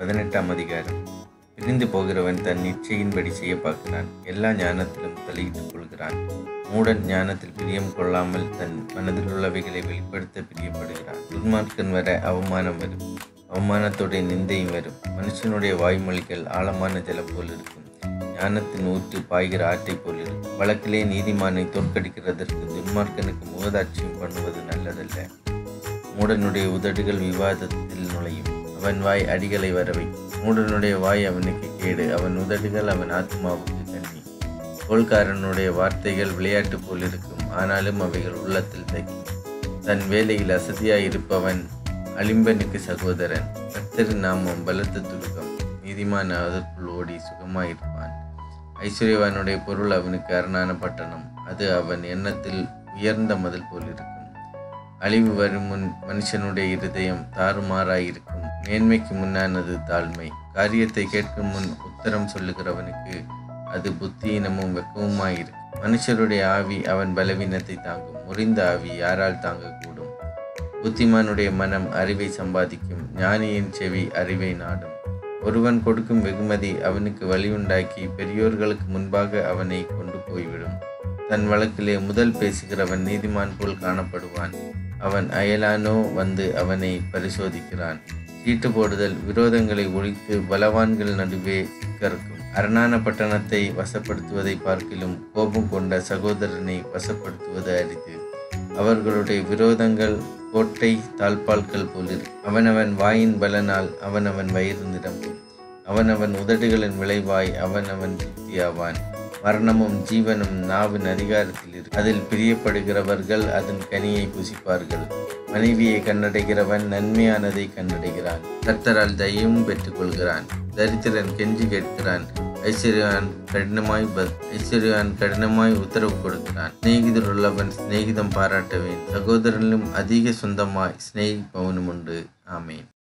பதினெட்டாம் அதிகாரம். பிரிந்து போகிறவன் தன் நிச்சயின்படி செய்ய பார்க்கிறான். எல்லா ஞானத்திலும் தலையிட்டுக் கொள்கிறான். மூடன் ஞானத்தில் பிரியம் கொள்ளாமல் தன் மனதில் உள்ளவைகளை வெளிப்படுத்த பிரியப்படுகிறான். துன்மார்க்கன் வர அவமானம் வரும். அவமானத்தோடைய நிந்தையும் வரும். மனுஷனுடைய வாய்மொழிகள் ஆழமான ஜலம் போல் இருக்கும். ஞானத்தின் ஊற்று பாய்கிற ஆற்றை போல் இருக்கும். வழக்கிலே நீதிமானை தோற்கடிக்கிறதற்கு துன்மார்க்கனுக்கு முகதாட்சியம் பண்ணுவது நல்லதல்ல. மூடனுடைய உதடுகள் விவாதத்தில் நுழையும். அவன் வாய் அடிகளை வரவை. மூடனுடைய வாய் அவனுக்கு கேடு. அவன் உதடுகள் அவன் ஆத்மாவுக்கு கண்ணி கோல்காரனுடைய வார்த்தைகள் விளையாட்டு போல் இருக்கும். ஆனாலும் அவைகள் உள்ளத்தில் தைக்கும் தன் வேலையில் அசதியாய் இருப்பவன் அலிம்பனுக்கு சகோதரன். கர்த்தர் நாமம் பலத்த துருக்கம் நீதிமான் அதற்குள் ஓடி சுகமாயிருப்பான். ஐஸ்வர்யவானுடைய பொருள் அவனுக்கு அரணான பட்டணம். அது அவன் எண்ணத்தில் உயர்ந்த மதில் போல் இருக்கும். அழிவு வரும் முன் மனுஷனுடைய இருதயம் தாறுமாறாயிருக்கும். மேன்மைக்கு முன்னானது தாழ்மை. காரியத்தை கேட்கும் முன் உத்தரம் சொல்லுகிறவனுக்கு அது புத்தியினமும் வெக்கவுமாயிருக்கும் மனுஷருடைய ஆவி அவன் பலவீனத்தை தாங்கும். முறிந்த ஆவி யாரால் தாங்கக்கூடும்? புத்திமானுடைய மனம் அறிவை சம்பாதிக்கும். ஞானியின் செவி அறிவை நாடும். ஒருவன் கொடுக்கும் வெகுமதி அவனுக்கு வழியுண்டாக்கி பெரியோர்களுக்கு முன்பாக அவனை கொண்டு போய்விடும். தன் வழக்கிலே முதல் பேசுகிறவன் நீதிமான் போல் காணப்படுவான். அவன் அயலானோ வந்து அவனை பரிசோதிக்கிறான். தீட்டு போடுதல் விரோதங்களை ஒழித்து பலவான்கள் நடுவே சிக்கறுக்கும் அரணான பட்டணத்தை வசப்படுத்துவதை பார்க்கிலும் கோபம் கொண்ட சகோதரனை வசப்படுத்துவது அரிது. அவர்களுடைய விரோதங்கள் கோட்டை தாழ்பால்கள் போலிரு அவனவன் வாயின் பலனால் அவனவன் வயிறு நிரம்பும். அவனவன் உதடுகளின் விளைவாய் அவனவன் திருப்தியாவான். மரணமும் ஜீவனும் நாவின் அதிகாரத்தில் இருக்கு. அதில் பிரியப்படுகிறவர்கள் அதன் கனியை புசிப்பார்கள். மனைவியை கண்டடைகிறவன் நன்மையானதை கண்டடைகிறான். கர்த்தரால் தயவும் பெற்றுக்கொள்கிறான். தரித்திரன் கெஞ்சி கேட்கிறான். ஐஸ்வர்யான் கடினமாய் பத் ஐஸ்வர்யான் கடினமாய் உத்தரவு கொடுக்கிறான். சிநேகிதர் உள்ளவன் சிநேகிதம் பாராட்டவேன் சகோதரனிலும் அதிக சொந்தமாய் சிநேகிப்பவனும் உண்டு. ஆமேன்.